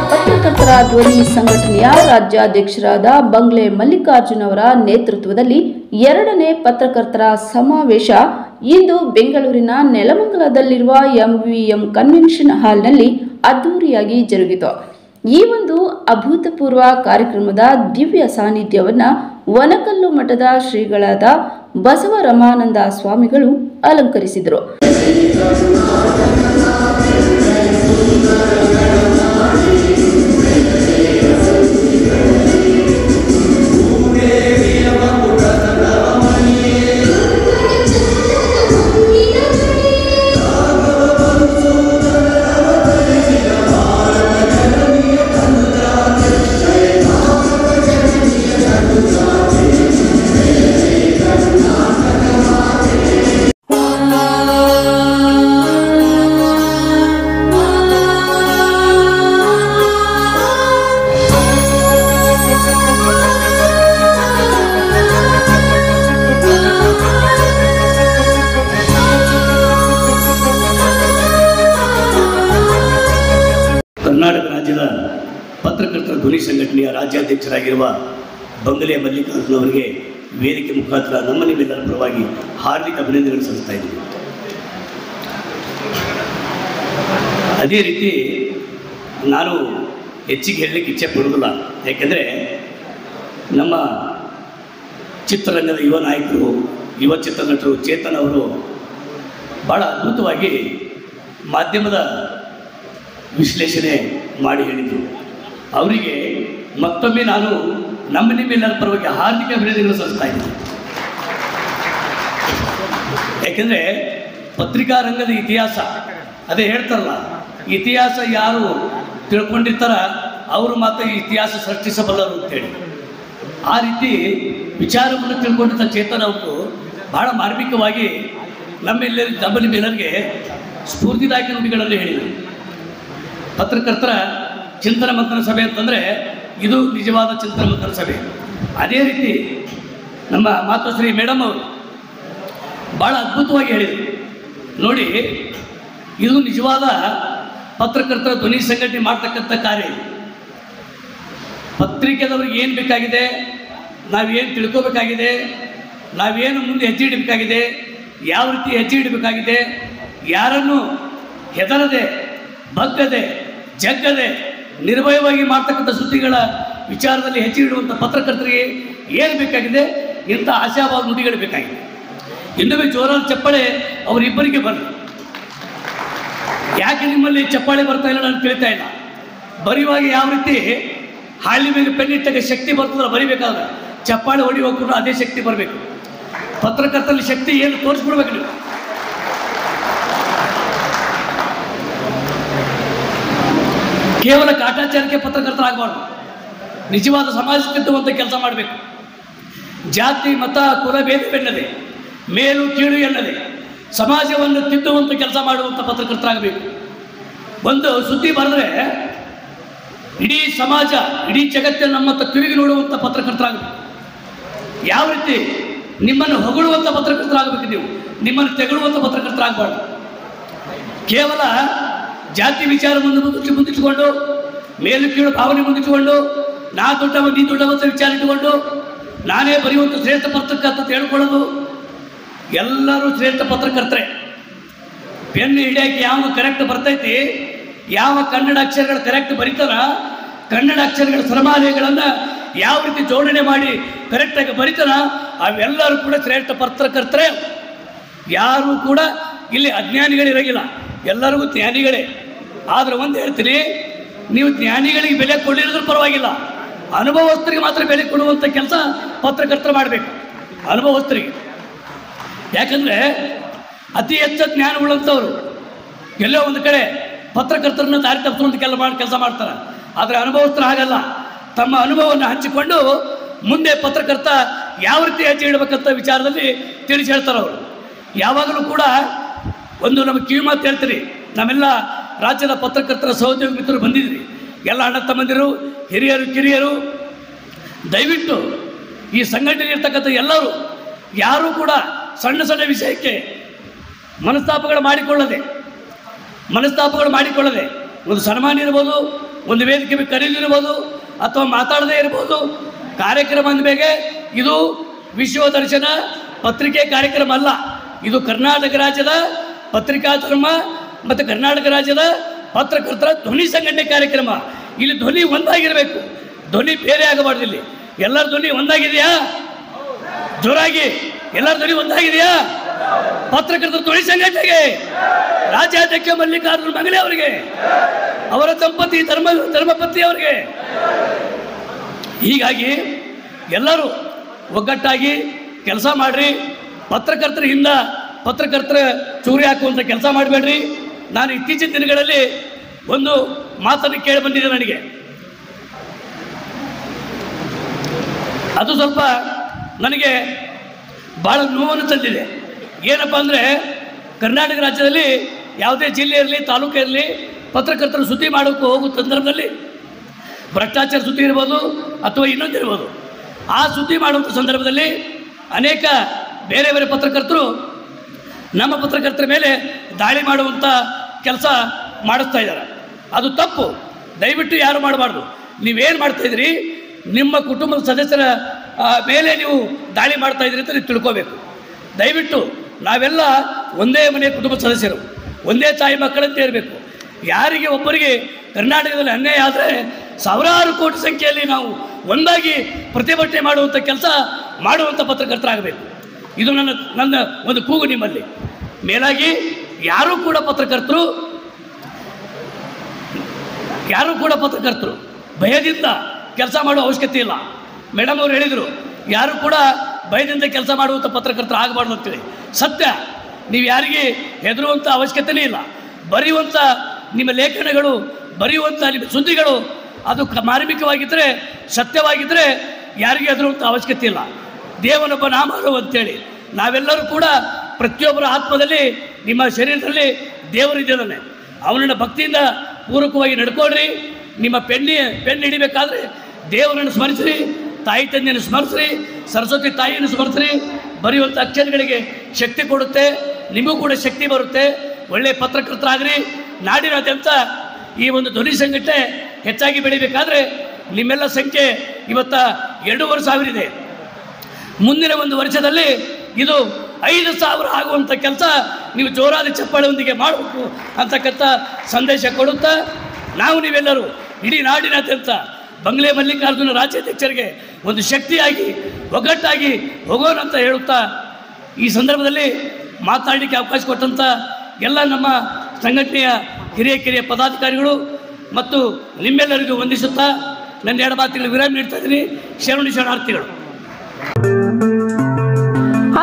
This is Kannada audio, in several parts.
ಪತ್ರಕರ್ತರ ಧ್ವನಿ ಸಂಘಟನೆಯ ರಾಜ್ಯಾಧ್ಯಕ್ಷರಾದ ಬಂಗ್ಲೆ ಮಲ್ಲಿಕಾರ್ಜುನ್ ಅವರ ನೇತೃತ್ವದಲ್ಲಿ ಎರಡನೇ ಪತ್ರಕರ್ತರ ಸಮಾವೇಶ. ಇಂದು ಬೆಂಗಳೂರಿನ ನೆಲಮಂಗಲದಲ್ಲಿರುವ ಎಂವಿಎಂ ಕನ್ವೆನ್ಷನ್ ಹಾಲ್ನಲ್ಲಿ ಅದ್ದೂರಿಯಾಗಿ ಜರುಗಿತು. ಈ ಒಂದು ಅಭೂತಪೂರ್ವ ಕಾರ್ಯಕ್ರಮದ ದಿವ್ಯ ಸಾನ್ನಿಧ್ಯವನ್ನ ವನಕಲ್ಲು ಮಠದ ಶ್ರೀಗಳಾದ ಬಸವ ರಮಾನಂದ ಸ್ವಾಮಿಗಳು ಅಲಂಕರಿಸಿದರು. ಧ್ವನಿ ಸಂಘಟನೆಯ ರಾಜ್ಯಾಧ್ಯಕ್ಷರಾಗಿರುವ ಬಂಗಲೆ ಮಲ್ಲಿಕಾರ್ಜುನ ಅವರಿಗೆ ವೇದಿಕೆ ಮುಖಾಂತರ ನಮ್ಮ ನಿಮ್ಮೆಲ್ಲರ ಪರವಾಗಿ ಹಾರ್ದಿಕ ಅಭಿನಂದನೆಗಳು ಸಲ್ಲಿಸ್ತಾ ಇದ್ದೀವಿ ಅದೇ ರೀತಿ ನಾನು ಹೆಚ್ಚಿಗೆ ಹೇಳಲಿಕ್ಕೆ ಇಚ್ಛೆ ಪಡುವುದಿಲ್ಲ. ಯಾಕೆಂದರೆ ನಮ್ಮ ಚಿತ್ರರಂಗದ ಯುವ ನಾಯಕರು, ಯುವ ಚಿತ್ರನಟರು ಚೇತನ್ ಅವರು ಭಾಳ ಅದ್ಭುತವಾಗಿ ಮಾಧ್ಯಮದ ವಿಶ್ಲೇಷಣೆ ಮಾಡಿ ಹೇಳಿದರು. ಅವರಿಗೆ ಮತ್ತೊಮ್ಮೆ ನಾನು ನಮ್ಮ ನಿಮ್ಮೆಲ್ಲರ ಪರವಾಗಿ ಹಾರ್ದಿಕ ಅಭಿನಂದನೆಗಳು ಸಲ್ಲಿಸ್ತಾ ಇದ್ದೀನಿ. ಯಾಕೆಂದರೆ ಪತ್ರಿಕಾ ರಂಗದ ಇತಿಹಾಸ, ಅದೇ ಹೇಳ್ತಾರಲ್ಲ, ಇತಿಹಾಸ ಯಾರು ತಿಳ್ಕೊಂಡಿರ್ತಾರ ಅವರು ಮಾತ್ರ ಇತಿಹಾಸ ಸೃಷ್ಟಿಸಬಲ್ಲರು ಅಂತೇಳಿ. ಆ ರೀತಿ ವಿಚಾರವನ್ನು ತಿಳ್ಕೊಂಡಿದ್ದ ಚೇತನ ಅವರು ಬಹಳ ಮಾರ್ಮಿಕವಾಗಿ ನಮ್ಮೆಲ್ಲರಿ ನಮ್ಮ ನಿಮ್ಮೆಲ್ಲರಿಗೆ ಸ್ಫೂರ್ತಿದಾಯಕ ನುಡಿಗಳಲ್ಲಿ ಹೇಳಿದರು. ಪತ್ರಕರ್ತರ ಚಿಂತನ ಮಂಥನ ಸಭೆ ಅಂತಂದರೆ ಇದು ನಿಜವಾದ ಚಿಂತನ ಮಂಥನ ಸಭೆ ಅದೇ ರೀತಿ ನಮ್ಮ ಮಾತೃಶ್ರೀ ಮೇಡಮ್ ಅವರು ಭಾಳ ಅದ್ಭುತವಾಗಿ ಹೇಳಿದರು ನೋಡಿ, ಇದು ನಿಜವಾದ ಪತ್ರಕರ್ತರ ಧ್ವನಿ ಸಂಘಟನೆ ಮಾಡ್ತಕ್ಕಂಥ ಕಾರ್ಯ. ಪತ್ರಿಕೆದವ್ರಿಗೆ ಏನು ಬೇಕಾಗಿದೆ, ನಾವೇನು ತಿಳ್ಕೋಬೇಕಾಗಿದೆ, ನಾವೇನು ಮುಂದೆ ಹೆಜ್ಜೆ ಇಡಬೇಕಾಗಿದೆ, ಯಾವ ರೀತಿ ಹೆಜ್ಜೆ ಇಡಬೇಕಾಗಿದೆ, ಯಾರನ್ನು ಹೆದರದೆ, ಬಗ್ಗದೆ, ಜಗ್ಗದೆ ನಿರ್ಭಯವಾಗಿ ಮಾಡ್ತಕ್ಕಂಥ ಸುದ್ದಿಗಳ ವಿಚಾರದಲ್ಲಿ ಹೆಜ್ಜೆ ಇಡುವಂಥ ಪತ್ರಕರ್ತರಿಗೆ ಏನು ಬೇಕಾಗಿದೆ? ಇಂಥ ಆಶಾವಾದ ನುಡಿಗಳು ಬೇಕಾಗಿದೆ. ಇನ್ನೊಮ್ಮೆ ಜೋರಾದ ಚಪ್ಪಾಳೆ ಅವರಿಬ್ಬರಿಗೆ ಬರಲಿ. ಯಾಕೆ ನಿಮ್ಮಲ್ಲಿ ಚಪ್ಪಾಳೆ ಬರ್ತಾ ಇಲ್ಲ ನಾನು ತಿಳಿತಾ ಇಲ್ಲ. ಬರೆಯುವಾಗ ಯಾವ ರೀತಿ ಹಾಳಿ ಮೇಲೆ ಪೆನ್ನಿಟ್ಟಾಗ ಶಕ್ತಿ ಬರ್ತದಲ್ಲ ಬರಿಬೇಕಾದ್ರೆ ಚಪ್ಪಾಳೆ ಹೊಡಿ ಕೂಡ ಅದೇ ಶಕ್ತಿ ಬರಬೇಕು. ಪತ್ರಕರ್ತರಲ್ಲಿ ಶಕ್ತಿ ಏನು ತೋರಿಸ್ಬಿಡ್ಬೇಕು ನೀವು? ಕೇವಲ ಕಾಟಾಚಾರಕ್ಕೆ ಪತ್ರಕರ್ತರಾಗಬಾರ್ದು. ನಿಜವಾದ ಸಮಾಜ ತಿದ್ದುವಂಥ ಕೆಲಸ ಮಾಡಬೇಕು. ಜಾತಿ, ಮತ, ಕುಲ ಭೇದವೆನ್ನದೆ ಮೇಲು, ಕೀಳು ಎನ್ನದೆ ಸಮಾಜವನ್ನು ತಿದ್ದುವಂಥ ಕೆಲಸ ಮಾಡುವಂಥ ಪತ್ರಕರ್ತರಾಗಬೇಕು. ಒಂದು ಸುದ್ದಿ ಬರೆದ್ರೆ ಇಡೀ ಸಮಾಜ, ಇಡೀ ಜಗತ್ತನ್ನು ನಮ್ಮತ್ತ ತಿರುಗಿ ನೋಡುವಂಥ ಪತ್ರಕರ್ತರಾಗಬೇಕು. ಯಾವ ರೀತಿ ನಿಮ್ಮನ್ನು ಹೊಗಳುವಂಥ ಪತ್ರಕರ್ತರಾಗಬೇಕು ನೀವು, ನಿಮ್ಮನ್ನು ತೆಗಳುವಂಥ ಪತ್ರಕರ್ತರಾಗಬಾರ್ದು. ಕೇವಲ ಜಾತಿ ವಿಚಾರವನ್ನು ಮುಂದಿಟ್ಟು ಮುಂದಿಟ್ಟುಕೊಂಡು, ಮೇಲು ಕೀಳು ಭಾವನೆ ಮುಂದಿಟ್ಟುಕೊಂಡು, ನಾ ದೊಡ್ಡವ, ನೀ ದೊಡ್ಡವ ಅಂತ ವಿಚಾರ ಇಟ್ಟುಕೊಂಡು, ನಾನೇ ಬರೆಯುವಂಥ ಶ್ರೇಷ್ಠ ಅಂತ ಹೇಳ್ಕೊಳ್ಳೋದು. ಎಲ್ಲರೂ ಶ್ರೇಷ್ಠ ಪತ್ರಕರ್ತರೆ. ಪೆನ್ ಹಿಡಿಯಕ್ಕೆ ಯಾವ ಕರೆಕ್ಟ್ ಬರ್ತೈತಿ, ಯಾವ ಕನ್ನಡ ಅಕ್ಷರಗಳು ಕರೆಕ್ಟ್ ಬರೀತಾರ, ಕನ್ನಡ ಅಕ್ಷರಗಳ ಶ್ರಮಾಲಯಗಳನ್ನು ಯಾವ ರೀತಿ ಜೋಡಣೆ ಮಾಡಿ ಕರೆಕ್ಟಾಗಿ ಬರೀತಾರ, ಅವೆಲ್ಲರೂ ಕೂಡ ಶ್ರೇಷ್ಠ ಪತ್ರಕರ್ತರೆ. ಯಾರು ಕೂಡ ಇಲ್ಲಿ ಅಜ್ಞಾನಿಗಳಿರಂಗಿಲ್ಲ ಎಲ್ಲರಿಗೂ ಜ್ಞಾನಿಗಳೇ. ಆದ್ರೆ ಒಂದು ಹೇಳ್ತೀನಿ, ನೀವು ಜ್ಞಾನಿಗಳಿಗೆ ಬೆಲೆ ಕೊಡಿರೋದ್ರ ಪರವಾಗಿಲ್ಲ. ಅನುಭವಸ್ಥರಿಗೆ ಮಾತ್ರ ಬೆಲೆ ಕೊಡುವಂಥ ಕೆಲಸ ಪತ್ರಕರ್ತರು ಮಾಡಬೇಕು, ಅನುಭವಸ್ಥರಿಗೆ. ಯಾಕಂದರೆ ಅತಿ ಹೆಚ್ಚು ಜ್ಞಾನವುಳ್ಳಂಥವ್ರು ಎಲ್ಲೋ ಒಂದು ಕಡೆ ಪತ್ರಕರ್ತರನ್ನ ದಾರಿ ತಪ್ಪಿಸುವಂಥ ಕೆಲಸ ಮಾಡಿ, ಕೆಲಸ ಮಾಡ್ತಾರೆ. ಆದರೆ ಅನುಭವಸ್ಥರು ಹಾಗಲ್ಲ. ತಮ್ಮ ಅನುಭವವನ್ನು ಹಂಚಿಕೊಂಡು ಮುಂದೆ ಪತ್ರಕರ್ತ ಯಾವ ರೀತಿ ಹೆಜ್ಜೆ ಇಡಬೇಕಂತ ವಿಚಾರದಲ್ಲಿ ತಿಳಿಸಿ ಹೇಳ್ತಾರೆ ಅವರು. ಯಾವಾಗಲೂ ಕೂಡ ಒಂದು ನಮ್ಮ ಕಿವಿ ಮಾತು ಹೇಳ್ತೀರಿ ನಮ್ಮೆಲ್ಲ ರಾಜ್ಯದ ಪತ್ರಕರ್ತರ ಸಹೋದ್ಯೋಗ ಮಿತ್ರರು ಬಂದಿದ್ರಿ. ಎಲ್ಲ ಅಣ್ಣ ತಮ್ಮಂದಿರು, ಹಿರಿಯರು, ಕಿರಿಯರು, ದಯವಿಟ್ಟು ಈ ಸಂಘಟನೆ ಇರ್ತಕ್ಕಂಥ ಎಲ್ಲರೂ, ಯಾರೂ ಕೂಡ ಸಣ್ಣ ಸಣ್ಣ ವಿಷಯಕ್ಕೆ ಮನಸ್ತಾಪಗಳು ಮಾಡಿಕೊಳ್ಳದೆ ಮನಸ್ತಾಪಗಳು ಮಾಡಿಕೊಳ್ಳದೆ, ಒಂದು ಸನ್ಮಾನ ಇರ್ಬೋದು, ಒಂದು ವೇದಿಕೆ ಕರೆದಿರ್ಬೋದು ಅಥವಾ ಮಾತಾಡದೇ ಇರ್ಬೋದು, ಕಾರ್ಯಕ್ರಮ ಅಂದಮೇಲೆ ಇದು ವಿಶ್ವ ದರ್ಶನ ಪತ್ರಿಕೆ ಕಾರ್ಯಕ್ರಮ ಅಲ್ಲ. ಇದು ಕರ್ನಾಟಕ ರಾಜ್ಯದ ಪತ್ರಿಕಾ ಧರ್ಮ ಮತ್ತು ಕರ್ನಾಟಕ ರಾಜ್ಯದ ಪತ್ರಕರ್ತರ ಧ್ವನಿ ಸಂಘಟನೆ ಕಾರ್ಯಕ್ರಮ. ಇಲ್ಲಿ ಧ್ವನಿ ಒಂದಾಗಿರಬೇಕು. ಧ್ವನಿ ಬೇರೆ ಆಗಬಾರ್ದು ಇಲ್ಲಿ. ಎಲ್ಲರ ಧ್ವನಿ ಒಂದಾಗಿದೆಯಾ? ಜೋರಾಗಿ. ಎಲ್ಲರ ಧ್ವನಿ ಒಂದಾಗಿದೆಯಾ? ಪತ್ರಕರ್ತರ ಧ್ವನಿ ಸಂಘಟನೆಗೆ. ರಾಜ್ಯಾಧ್ಯಕ್ಷ ಮಲ್ಲಿಕಾರ್ಜುನ ಮಂಗಲೆ ಅವರಿಗೆ. ಅವರ ದಂಪತಿ ಧರ್ಮ ಧರ್ಮಪತಿ ಅವರಿಗೆ. ಹೀಗಾಗಿ ಎಲ್ಲರೂ ಒಗ್ಗಟ್ಟಾಗಿ ಕೆಲಸ ಮಾಡ್ರಿ. ಪತ್ರಕರ್ತರ ಹಿಂದ ಪತ್ರಕರ್ತರ ಚೂರಿ ಹಾಕುವಂಥ ಕೆಲಸ ಮಾಡಬೇಡ್ರಿ. ನಾನು ಇತ್ತೀಚಿನ ದಿನಗಳಲ್ಲಿ ಒಂದು ಮಾತನ್ನು ಕೇಳಿ ಬಂದಿದೆ ನನಗೆ. ಅದು ಸ್ವಲ್ಪ ನನಗೆ ಭಾಳ ನೋವನ್ನು ತಂದಿದೆ. ಏನಪ್ಪ ಅಂದರೆ ಕರ್ನಾಟಕ ರಾಜ್ಯದಲ್ಲಿ ಯಾವುದೇ ಜಿಲ್ಲೆ ಇರಲಿ, ತಾಲೂಕು ಇರಲಿ, ಪತ್ರಕರ್ತರು ಸುದ್ದಿ ಮಾಡೋಕ್ಕೆ ಹೋಗುವ ಸಂದರ್ಭದಲ್ಲಿ ಭ್ರಷ್ಟಾಚಾರ ಸುದ್ದಿ ಇರ್ಬೋದು ಅಥವಾ ಇನ್ನೊಂದು ಇರ್ಬೋದು, ಆ ಸುದ್ದಿ ಮಾಡುವಂಥ ಸಂದರ್ಭದಲ್ಲಿ ಅನೇಕ ಬೇರೆ ಬೇರೆ ಪತ್ರಕರ್ತರು ನಮ್ಮ ಪತ್ರಕರ್ತರ ಮೇಲೆ ದಾಳಿ ಮಾಡುವಂಥ ಕೆಲಸ ಮಾಡಿಸ್ತಾ ಇದ್ದಾರೆ. ಅದು ತಪ್ಪು. ದಯವಿಟ್ಟು ಯಾರು ಮಾಡಬಾರ್ದು. ನೀವೇನು ಮಾಡ್ತಾಯಿದ್ರಿ ನಿಮ್ಮ ಕುಟುಂಬದ ಸದಸ್ಯರ ಮೇಲೆ ನೀವು ದಾಳಿ ಮಾಡ್ತಾ ಇದ್ರಿ ಅಂತ ನೀವು ತಿಳ್ಕೋಬೇಕು. ದಯವಿಟ್ಟು ನಾವೆಲ್ಲ ಒಂದೇ ಮನೆಯ ಕುಟುಂಬದ ಸದಸ್ಯರು. ಒಂದೇ ತಾಯಿ ಮಕ್ಕಳಂತ ಇರಬೇಕು ಯಾರಿಗೆ ಒಬ್ಬರಿಗೆ ಕರ್ನಾಟಕದಲ್ಲಿ ಅನ್ಯಾಯ ಆದರೆ ಸಾವಿರಾರು ಕೋಟಿ ಸಂಖ್ಯೆಯಲ್ಲಿ ನಾವು ಒಂದಾಗಿ ಪ್ರತಿಭಟನೆ ಮಾಡುವಂಥ ಕೆಲಸ ಮಾಡುವಂಥ ಪತ್ರಕರ್ತರಾಗಬೇಕು. ಇದು ನನ್ನ ನನ್ನ ಒಂದು ಕೂಗು ನಿಮ್ಮಲ್ಲಿ. ಮೇಲಾಗಿ ಯಾರೂ ಕೂಡ ಪತ್ರಕರ್ತರು, ಯಾರೂ ಕೂಡ ಪತ್ರಕರ್ತರು ಭಯದಿಂದ ಕೆಲಸ ಮಾಡುವ ಅವಶ್ಯಕತೆ ಇಲ್ಲ. ಮೇಡಮ್ ಅವರು ಹೇಳಿದರು, ಯಾರು ಕೂಡ ಭಯದಿಂದ ಕೆಲಸ ಮಾಡುವಂಥ ಪತ್ರಕರ್ತರು ಆಗಬಾರ್ದು ಅಂತೇಳಿ ಸತ್ಯ, ನೀವು ಯಾರಿಗೆ ಹೆದರುವಂಥ ಅವಶ್ಯಕತೆನೇ ಇಲ್ಲ. ಬರೆಯುವಂಥ ನಿಮ್ಮ ಲೇಖನಗಳು ಬರೆಯುವಂಥ ನಿಮ್ಮ ಸುದ್ದಿಗಳು, ಅದು ಮಾರ್ಮಿಕವಾಗಿದ್ದರೆ ಸತ್ಯವಾಗಿದ್ದರೆ ಯಾರಿಗೆ ಹೆದರುವಂಥ ಅವಶ್ಯಕತೆ ಇಲ್ಲ. ದೇವನೊಬ್ಬ ನಾಮರು ಅಂತೇಳಿ. ನಾವೆಲ್ಲರೂ ಕೂಡ ಪ್ರತಿಯೊಬ್ಬರ ಆತ್ಮದಲ್ಲಿ, ನಿಮ್ಮ ಶರೀರದಲ್ಲಿ ದೇವರಿದ್ದಾನೆ ಅವನನ್ನ ಭಕ್ತಿಯಿಂದ ಪೂರಕವಾಗಿ ನಡ್ಕೊಳ್ರಿ. ನಿಮ್ಮ ಪೆನ್ನಿ, ಪೆನ್ ಹಿಡಿಬೇಕಾದ್ರೆ ದೇವರನ್ನು ಸ್ಮರಿಸ್ರಿ, ತಾಯಿ ತಂದೆಯನ್ನು ಸ್ಮರಿಸ್ರಿ, ಸರಸ್ವತಿ ತಾಯಿಯನ್ನು ಸ್ಮರಿಸ್ರಿ. ಬರೆಯುವಂಥ ಅಕ್ಷರಗಳಿಗೆ ಶಕ್ತಿ ಕೊಡುತ್ತೆ, ನಿಮಗೂ ಕೂಡ ಶಕ್ತಿ ಬರುತ್ತೆ. ಒಳ್ಳೆಯ ಪತ್ರಕರ್ತರಾಗ್ರಿ. ನಾಡಿನಾದ್ಯಂತ ಈ ಒಂದು ಧ್ವನಿ ಸಂಘಟನೆ ಹೆಚ್ಚಾಗಿ ಬೆಳಿಬೇಕಾದ್ರೆ ನಿಮ್ಮೆಲ್ಲ ಸಂಖ್ಯೆ ಇವತ್ತ ಎರಡೂವರೆ ಸಾವಿರ ಇದೆ ಮುಂದಿನ ಒಂದು ವರ್ಷದಲ್ಲಿ ಇದು ಐದು ಸಾವಿರ ಆಗುವಂಥ ಕೆಲಸ ನೀವು ಜೋರಾದ ಚಪ್ಪಾಳೆಯೊಂದಿಗೆ ಮಾಡಬೇಕು ಅಂತಕ್ಕಂಥ ಸಂದೇಶ ಕೊಡುತ್ತಾ ನಾವು ನೀವೆಲ್ಲರೂ ಇಡೀ ನಾಡಿನಾದ್ಯಂತ ಬಂಗ್ಲೆ ಮಲ್ಲಿಕಾರ್ಜುನ ರಾಜ್ಯಾಧ್ಯಕ್ಷರಿಗೆ ಒಂದು ಶಕ್ತಿಯಾಗಿ, ಒಗ್ಗಟ್ಟಾಗಿ ಹೋಗೋಣ ಅಂತ ಹೇಳುತ್ತಾ ಈ ಸಂದರ್ಭದಲ್ಲಿ ಮಾತಾಡಲಿಕ್ಕೆ ಅವಕಾಶ ಕೊಟ್ಟಂಥ ಎಲ್ಲ ನಮ್ಮ ಸಂಘಟನೆಯ ಹಿರಿಯ ಕಿರಿಯ ಪದಾಧಿಕಾರಿಗಳು ಮತ್ತು ನಿಮ್ಮೆಲ್ಲರಿಗೂ ವಂದಿಸುತ್ತಾ ನನ್ನ ಎರಡು ಮಾತುಗಳು ವಿರಾಮ ನೀಡ್ತಾ ಇದ್ದೀನಿ. ಶರಣು ಶರಣಾರ್ಥಿಗಳು.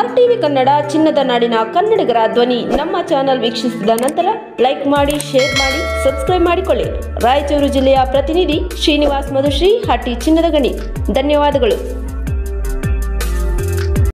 ಆರ್ ಟಿವಿ ಕನ್ನಡ, ಚಿನ್ನದ ನಾಡಿನ ಕನ್ನಡಿಗರ ಧ್ವನಿ. ನಮ್ಮ ಚಾನೆಲ್ ವೀಕ್ಷಿಸಿದ ನಂತರ ಲೈಕ್ ಮಾಡಿ, ಶೇರ್ ಮಾಡಿ, ಸಬ್ಸ್ಕ್ರೈಬ್ ಮಾಡಿಕೊಳ್ಳಿ. ರಾಯಚೂರು ಜಿಲ್ಲೆಯ ಪ್ರತಿನಿಧಿ ಶ್ರೀನಿವಾಸ್ ಮಧುಶ್ರೀ ಹಟ್ಟಿ ಚಿನ್ನದ ಗಣಿ. ಧನ್ಯವಾದಗಳು.